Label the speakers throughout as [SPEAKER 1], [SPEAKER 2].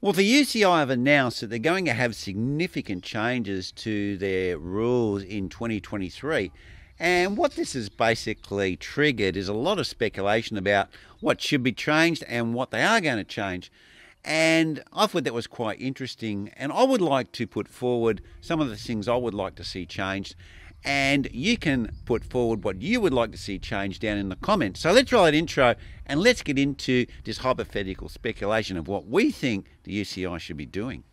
[SPEAKER 1] Well, the UCI have announced that they're going to have significant changes to their rules in 2023. And what this has basically triggered is a lot of speculation about what should be changed and what they are going to change. And I thought that was quite interesting. And I would like to put forward some of the things I would like to see changed. And you can put forward what you would like to see changed down in the comments. So let's roll that intro and let's get into this hypothetical speculation of what we think the UCI should be doing.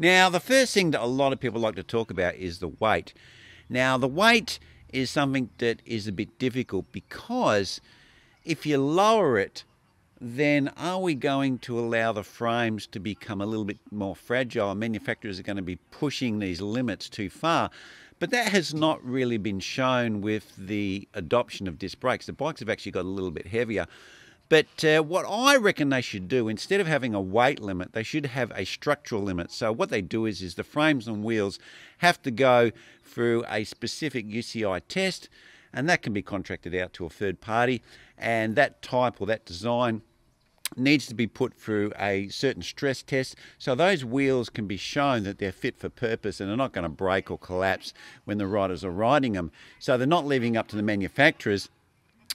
[SPEAKER 1] Now, the first thing that a lot of people like to talk about is the weight. Now, the weight is something that is a bit difficult because if you lower it, then are we going to allow the frames to become a little bit more fragile? Manufacturers are going to be pushing these limits too far. But that has not really been shown with the adoption of disc brakes. The bikes have actually got a little bit heavier. But uh, what I reckon they should do, instead of having a weight limit, they should have a structural limit. So what they do is, is the frames and wheels have to go through a specific UCI test, and that can be contracted out to a third party. And that type or that design needs to be put through a certain stress test so those wheels can be shown that they're fit for purpose and they're not going to break or collapse when the riders are riding them. So they're not leaving up to the manufacturers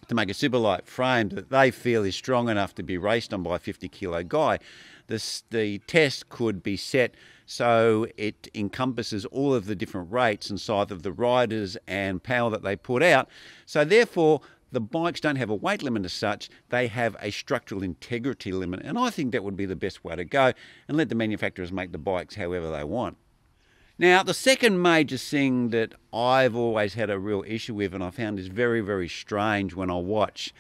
[SPEAKER 1] to make a super light frame that they feel is strong enough to be raced on by a 50 kilo guy. The test could be set so it encompasses all of the different rates and size of the riders and power that they put out. So therefore, the bikes don't have a weight limit as such, they have a structural integrity limit. And I think that would be the best way to go and let the manufacturers make the bikes however they want. Now, the second major thing that I've always had a real issue with, and I found is very, very strange when I watch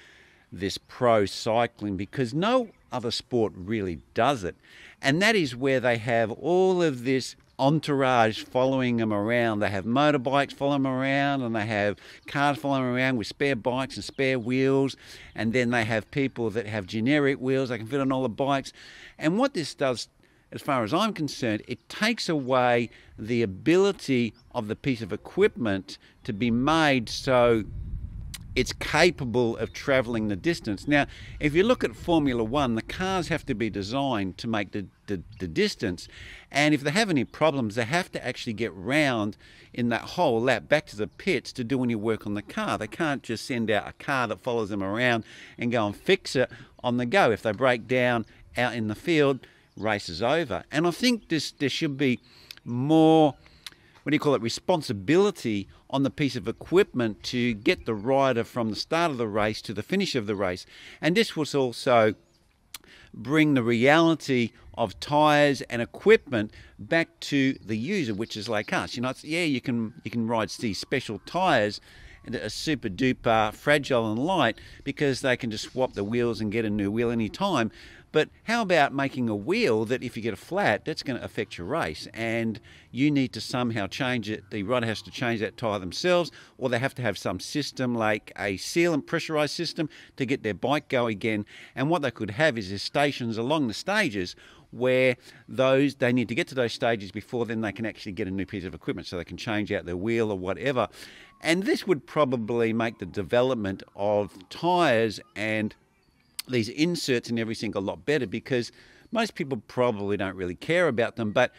[SPEAKER 1] this pro cycling, because no other sport really does it, and that is where they have all of this entourage following them around. They have motorbikes following them around, and they have cars following them around with spare bikes and spare wheels, and then they have people that have generic wheels they can fit on all the bikes. And what this does as far as I'm concerned, it takes away the ability of the piece of equipment to be made so it's capable of travelling the distance. Now, if you look at Formula One, the cars have to be designed to make the, the, the, distance. And if they have any problems, they have to actually get round in that whole lap back to the pits to do any work on the car. They can't just send out a car that follows them around and go and fix it on the go. If they break down out in the field, race is over. And I think this there should be more what do you call it responsibility on the piece of equipment to get the rider from the start of the race to the finish of the race. And this was also bring the reality of tires and equipment back to the user, which is like us. You know, yeah, you can you can ride these special tires that are super duper fragile and light because they can just swap the wheels and get a new wheel anytime. But how about making a wheel that if you get a flat, that's going to affect your race and you need to somehow change it. The rider has to change that tyre themselves or they have to have some system like a seal and pressurized system to get their bike going again. And what they could have is stations along the stages where those they need to get to those stages before then they can actually get a new piece of equipment so they can change out their wheel or whatever. And this would probably make the development of tyres and these inserts and everything a lot better because most people probably don't really care about them. But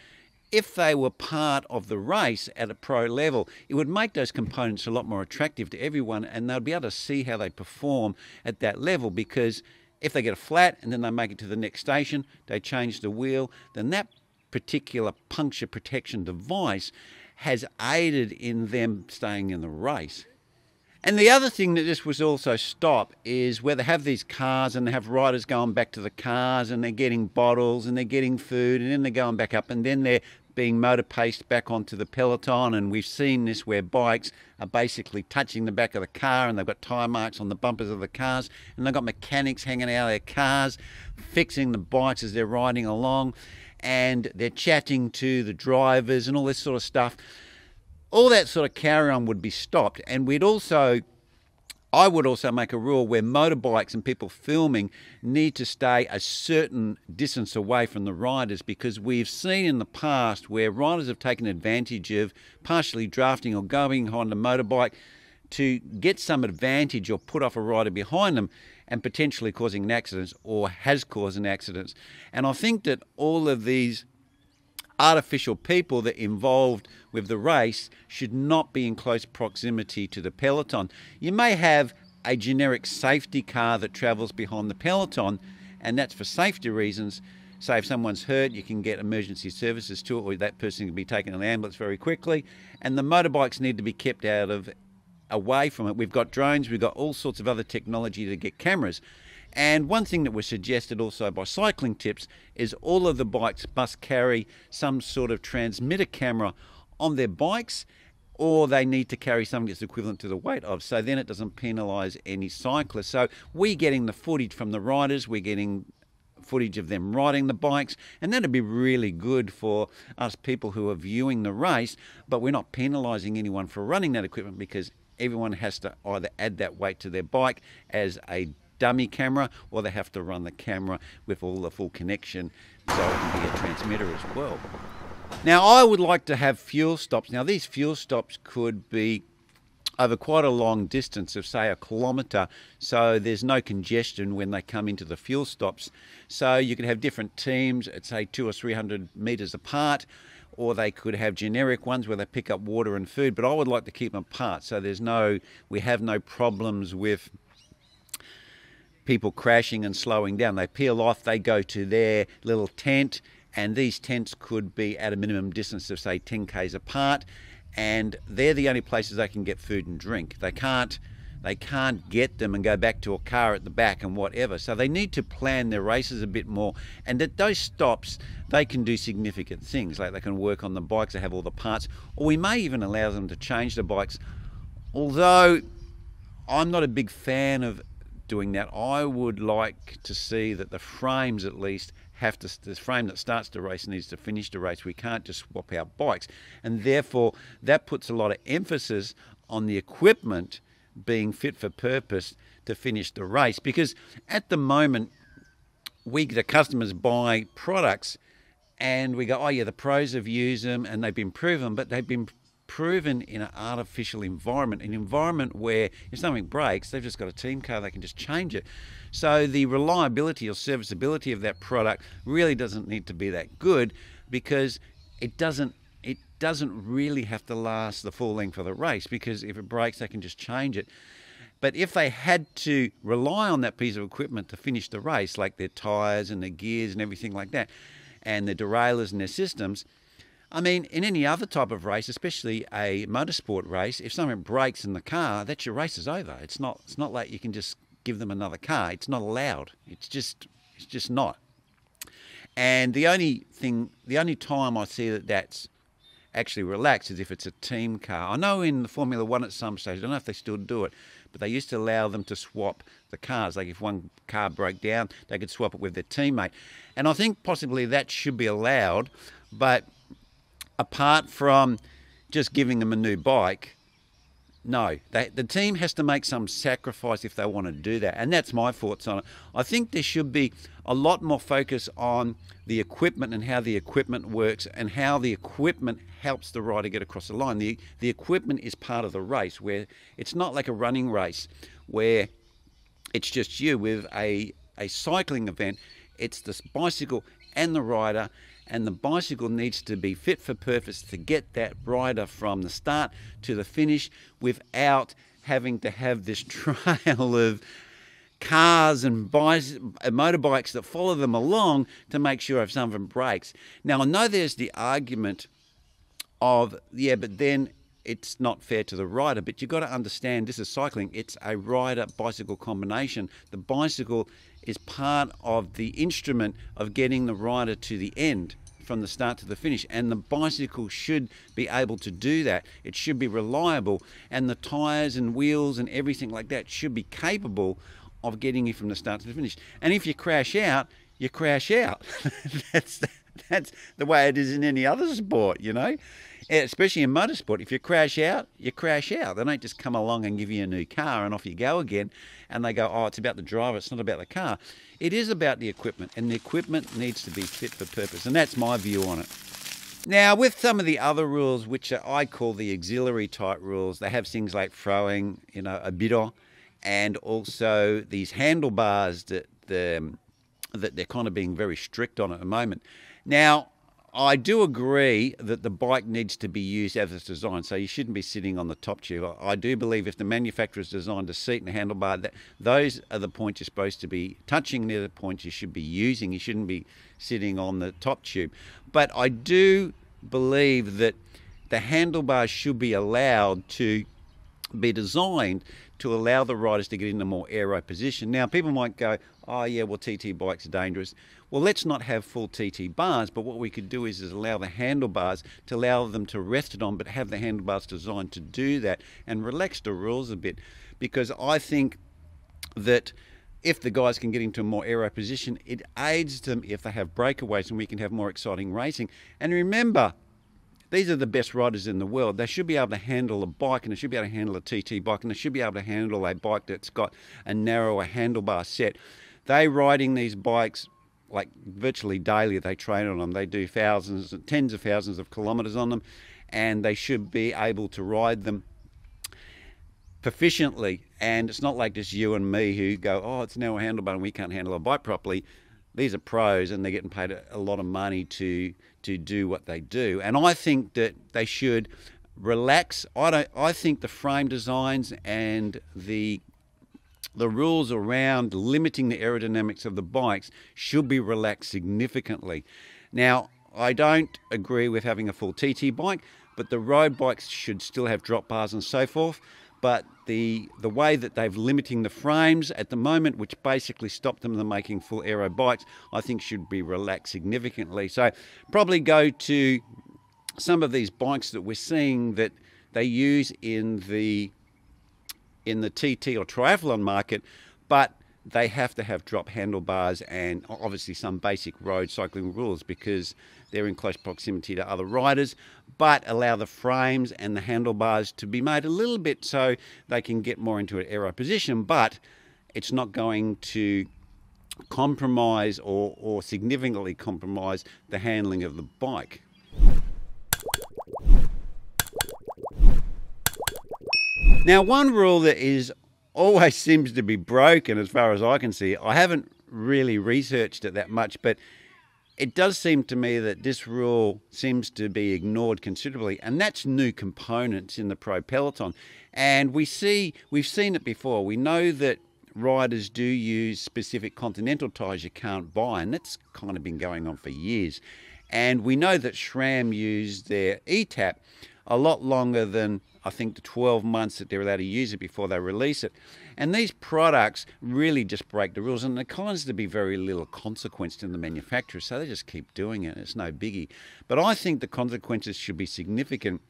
[SPEAKER 1] if they were part of the race at a pro level, it would make those components a lot more attractive to everyone and they'd be able to see how they perform at that level because if they get a flat and then they make it to the next station, they change the wheel, then that particular puncture protection device has aided in them staying in the race. And the other thing that this was also stop is where they have these cars and they have riders going back to the cars and they're getting bottles and they're getting food and then they're going back up and then they're being motor paced back onto the peloton. And we've seen this where bikes are basically touching the back of the car and they've got tire marks on the bumpers of the cars and they've got mechanics hanging out of their cars fixing the bikes as they're riding along. And they're chatting to the drivers and all this sort of stuff all that sort of carry on would be stopped. And we'd also, I would also make a rule where motorbikes and people filming need to stay a certain distance away from the riders because we've seen in the past where riders have taken advantage of partially drafting or going behind a motorbike to get some advantage or put off a rider behind them and potentially causing an accident or has caused an accident. And I think that all of these artificial people that involved with the race should not be in close proximity to the peloton. You may have a generic safety car that travels behind the peloton, and that's for safety reasons. So if someone's hurt, you can get emergency services to it, or that person can be taken in an ambulance very quickly. And the motorbikes need to be kept out of away from it. We've got drones, we've got all sorts of other technology to get cameras. And one thing that was suggested also by Cycling Tips is all of the bikes must carry some sort of transmitter camera on their bikes or they need to carry something that's equivalent to the weight of. So then it doesn't penalise any cyclist. So we're getting the footage from the riders, we're getting footage of them riding the bikes, and that'd be really good for us people who are viewing the race, but we're not penalising anyone for running that equipment because everyone has to either add that weight to their bike as a dummy camera or they have to run the camera with all the full connection so it can be a transmitter as well. Now I would like to have fuel stops. Now these fuel stops could be over quite a long distance of say a kilometre so there's no congestion when they come into the fuel stops so you could have different teams at say two or three hundred metres apart or they could have generic ones where they pick up water and food but I would like to keep them apart so there's no we have no problems with people crashing and slowing down. They peel off, they go to their little tent, and these tents could be at a minimum distance of, say, 10 k's apart, and they're the only places they can get food and drink. They can't. They can't get them and go back to a car at the back and whatever. So they need to plan their races a bit more. And at those stops, they can do significant things, like they can work on the bikes, they have all the parts, or we may even allow them to change the bikes. Although I'm not a big fan of doing that. I would like to see that the frames at least have to the frame that starts the race needs to finish the race. We can't just swap our bikes, and therefore that puts a lot of emphasis on the equipment being fit for purpose to finish the race. Because at the moment, we the customers buy products, and we go, oh yeah, the pros have used them and they've been proven, but they've been proven in an artificial environment, an environment where if something breaks, they've just got a team car, they can just change it. So the reliability or serviceability of that product really doesn't need to be that good because it doesn't it doesn't really have to last the full length of the race because if it breaks they can just change it. But if they had to rely on that piece of equipment to finish the race, like their tyres and their gears and everything like that, and their derailleurs and their systems, I mean, in any other type of race, especially a motorsport race, if something breaks in the car, that's your race is over. It's not. It's not like you can just give them another car. It's not allowed. It's just. It's just not. And the only thing, the only time I see that that's actually relaxed is if it's a team car. I know in the Formula One at some stage, I don't know if they still do it, but they used to allow them to swap the cars. Like if one car broke down, they could swap it with their teammate. And I think possibly that should be allowed, but apart from just giving them a new bike, no, they, the team has to make some sacrifice if they want to do that. And that's my thoughts on it. I think there should be a lot more focus on the equipment and how the equipment works and how the equipment helps the rider get across the line. The, the equipment is part of the race where it's not like a running race where it's just you with a, a cycling event. It's this bicycle and the rider and the bicycle needs to be fit for purpose to get that rider from the start to the finish without having to have this trail of cars and uh, motorbikes that follow them along to make sure if some of them breaks. Now I know there's the argument of yeah, but then it's not fair to the rider. But you've got to understand this is cycling. It's a rider bicycle combination. The bicycle is part of the instrument of getting the rider to the end from the start to the finish. And the bicycle should be able to do that. It should be reliable. And the tyres and wheels and everything like that should be capable of getting you from the start to the finish. And if you crash out, you crash out. that's, that's the way it is in any other sport, you know. Especially in motorsport. If you crash out, you crash out. They don't just come along and give you a new car and off you go again. And they go, oh, it's about the driver, it's not about the car. It is about the equipment, and the equipment needs to be fit for purpose. And that's my view on it. Now, with some of the other rules, which I call the auxiliary type rules, they have things like throwing, you know, a bidon, and also these handlebars that the that they're kind of being very strict on at the moment. Now, I do agree that the bike needs to be used as it's designed, so you shouldn't be sitting on the top tube. I do believe if the manufacturer's designed a seat and a handlebar, that those are the points you're supposed to be touching. They're the points you should be using. You shouldn't be sitting on the top tube. But I do believe that the handlebars should be allowed to be designed to allow the riders to get in a more aero position. Now, people might go, oh, yeah, well, TT bikes are dangerous. Well, let's not have full TT bars, but what we could do is, is allow the handlebars to allow them to rest it on, but have the handlebars designed to do that and relax the rules a bit. Because I think that if the guys can get into a more aero position, it aids them if they have breakaways and we can have more exciting racing. And remember, these are the best riders in the world. They should be able to handle a bike and they should be able to handle a TT bike and they should be able to handle a bike that's got a narrower handlebar set. They riding these bikes like virtually daily. They train on them. They do thousands, tens of thousands of kilometres on them, and they should be able to ride them proficiently. And it's not like just you and me who go, oh, it's now a handlebar and we can't handle a bike properly these are pros and they're getting paid a lot of money to to do what they do. And I think that they should relax. I don't. I think the frame designs and the the rules around limiting the aerodynamics of the bikes should be relaxed significantly. Now, I don't agree with having a full TT bike, but the road bikes should still have drop bars and so forth but the the way that they've limiting the frames at the moment, which basically stopped them from making full aero bikes, I think should be relaxed significantly. So probably go to some of these bikes that we're seeing that they use in the in the TT or triathlon market, but they have to have drop handlebars and obviously some basic road cycling rules because they're in close proximity to other riders, but allow the frames and the handlebars to be made a little bit so they can get more into an aero position, but it's not going to compromise or, or significantly compromise the handling of the bike. Now, one rule that is always seems to be broken as far as I can see. I haven't really researched it that much, but it does seem to me that this rule seems to be ignored considerably, and that's new components in the Pro Peloton. And we see we've seen it before. We know that riders do use specific continental tyres you can't buy, and that's kind of been going on for years. And we know that SRAM used their ETAP a lot longer than I think the 12 months that they're allowed to use it before they release it. And these products really just break the rules, and there kinds to be very little consequence to the manufacturers, so they just keep doing it. It's no biggie. But I think the consequences should be significant,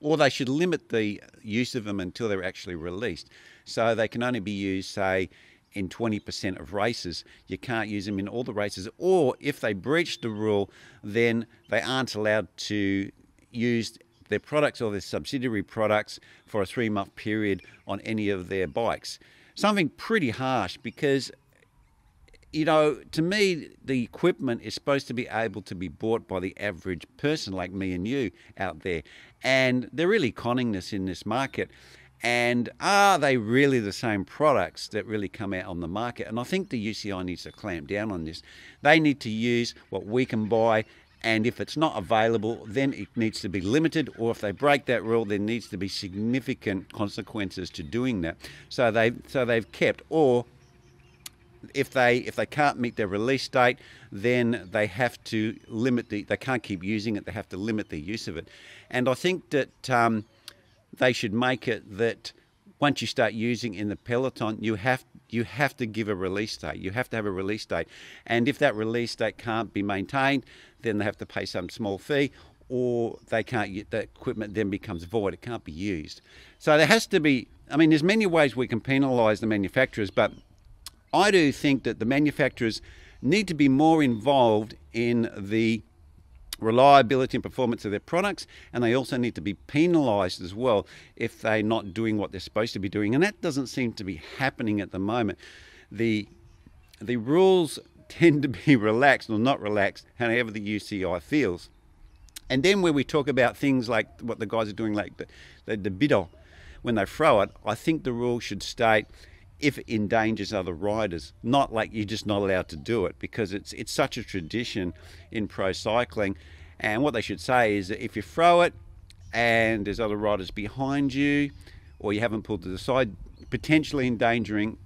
[SPEAKER 1] or they should limit the use of them until they're actually released. So they can only be used, say, in 20% of races. You can't use them in all the races. Or if they breach the rule, then they aren't allowed to use their products or their subsidiary products for a three month period on any of their bikes. Something pretty harsh because, you know, to me, the equipment is supposed to be able to be bought by the average person like me and you out there. And they're really conning us in this market. And are they really the same products that really come out on the market? And I think the UCI needs to clamp down on this. They need to use what we can buy and if it's not available, then it needs to be limited, or if they break that rule, there needs to be significant consequences to doing that. So they so they've kept, or if they if they can't meet their release date, then they have to limit the they can't keep using it. They have to limit the use of it, and I think that um, they should make it that once you start using in the peloton, you have you have to give a release date. You have to have a release date, and if that release date can't be maintained, then they have to pay some small fee, or they can't. The equipment then becomes void. It can't be used. So there has to be. I mean, there's many ways we can penalise the manufacturers, but I do think that the manufacturers need to be more involved in the reliability and performance of their products, and they also need to be penalised as well if they're not doing what they're supposed to be doing. And that doesn't seem to be happening at the moment. The the rules tend to be relaxed or not relaxed, however the UCI feels. And then when we talk about things like what the guys are doing, like the, the, the when they throw it, I think the rule should state if it endangers other riders, not like you're just not allowed to do it because it's it's such a tradition in pro cycling. And what they should say is that if you throw it and there's other riders behind you, or you haven't pulled to the side, potentially endangering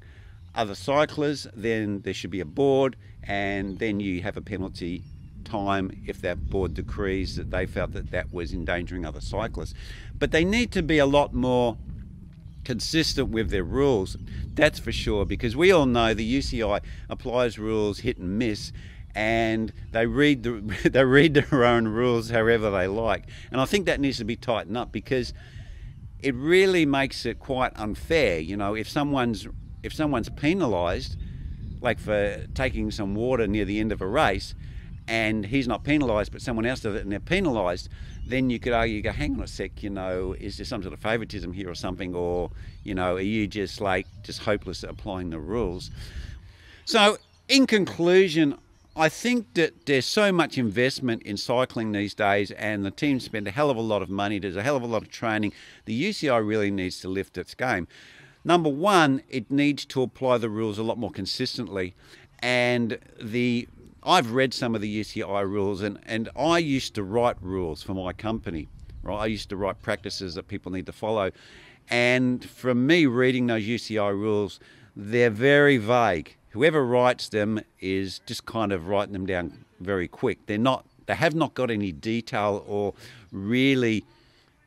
[SPEAKER 1] other cyclists, then there should be a board, and then you have a penalty time if that board decrees that they felt that that was endangering other cyclists. But they need to be a lot more consistent with their rules. That's for sure, because we all know the UCI applies rules hit and miss, and they read the, they read their own rules however they like. And I think that needs to be tightened up because it really makes it quite unfair. You know, if someone's if someone's penalised, like for taking some water near the end of a race, and he's not penalised, but someone else does it and they're penalised, then you could argue, go, hang on a sec, you know, is there some sort of favouritism here or something, or you know, are you just like just hopeless at applying the rules? So, in conclusion, I think that there's so much investment in cycling these days, and the teams spend a hell of a lot of money. There's a hell of a lot of training. The UCI really needs to lift its game. Number one, it needs to apply the rules a lot more consistently, and the I've read some of the UCI rules, and, and I used to write rules for my company. Right, I used to write practices that people need to follow, and from me reading those UCI rules, they're very vague. Whoever writes them is just kind of writing them down very quick. They're not. They have not got any detail or really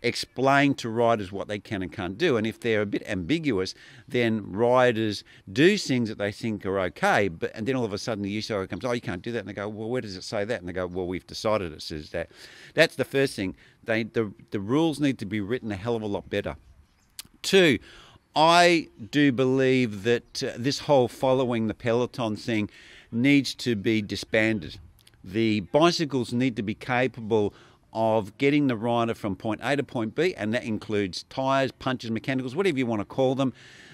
[SPEAKER 1] explain to riders what they can and can't do. And if they're a bit ambiguous, then riders do things that they think are okay, but and then all of a sudden the UCI comes, oh, you can't do that, and they go, well, where does it say that? And they go, well, we've decided it says that. That's the first thing. They the the rules need to be written a hell of a lot better. Two. I do believe that uh, this whole following the peloton thing needs to be disbanded. The bicycles need to be capable of getting the rider from point A to point B, and that includes tyres, punches, mechanicals, whatever you want to call them.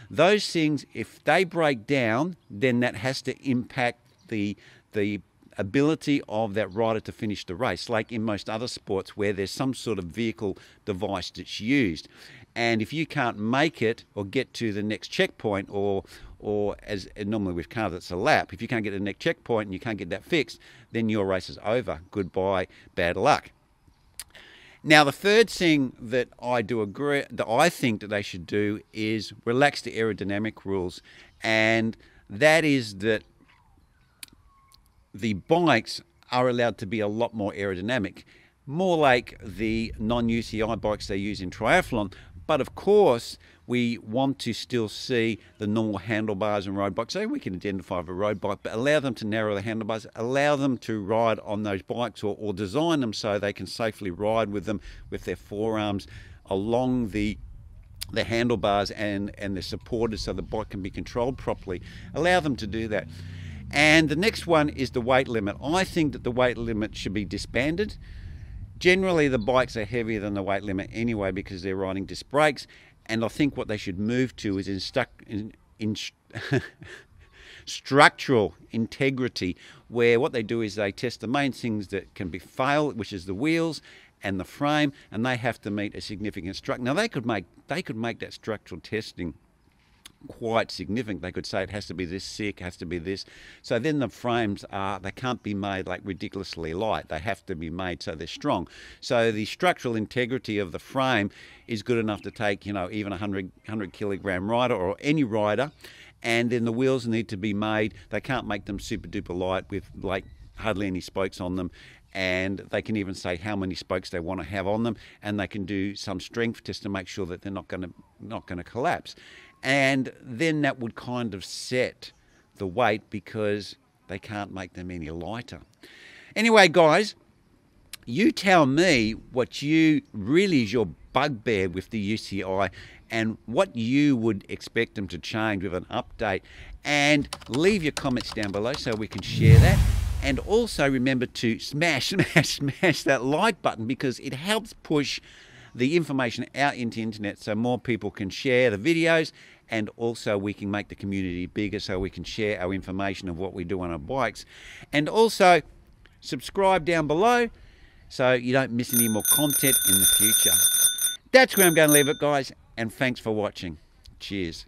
[SPEAKER 1] Those things, if they break down, then that has to impact the the ability of that rider to finish the race, like in most other sports where there's some sort of vehicle device that's used. And if you can't make it or get to the next checkpoint, or or as normally with cars, it's a lap. If you can't get to the next checkpoint and you can't get that fixed, then your race is over. Goodbye, bad luck. Now, the third thing that I do agree that I think that they should do is relax the aerodynamic rules, and that is that the bikes are allowed to be a lot more aerodynamic, more like the non-UCI bikes they use in triathlon. But of course, we want to still see the normal handlebars and road bikes. So we can identify a road bike, but allow them to narrow the handlebars, allow them to ride on those bikes or, or design them so they can safely ride with them with their forearms along the the handlebars and, and the supporters so the bike can be controlled properly. Allow them to do that. And the next one is the weight limit. I think that the weight limit should be disbanded. Generally, the bikes are heavier than the weight limit anyway because they're riding disc brakes and I think what they should move to is in, in, in structural integrity, where what they do is they test the main things that can be failed, which is the wheels and the frame, and they have to meet a significant structure. Now they could make they could make that structural testing quite significant. They could say it has to be this thick, has to be this. So then the frames are they can't be made like ridiculously light. They have to be made so they're strong. So the structural integrity of the frame is good enough to take you know even a 100, 100 kilogram rider or any rider. And then the wheels need to be made. They can't make them super duper light with like hardly any spokes on them and they can even say how many spokes they want to have on them and they can do some strength test to make sure that they're not going to not going to collapse and then that would kind of set the weight because they can't make them any lighter. Anyway, guys, you tell me what you really is your bugbear with the UCI and what you would expect them to change with an update. And leave your comments down below so we can share that. And also remember to smash, smash, smash that like button because it helps push the information out into internet so more people can share the videos and also we can make the community bigger so we can share our information of what we do on our bikes. And also subscribe down below so you don't miss any more content in the future. That's where I'm going to leave it, guys, and thanks for watching. Cheers.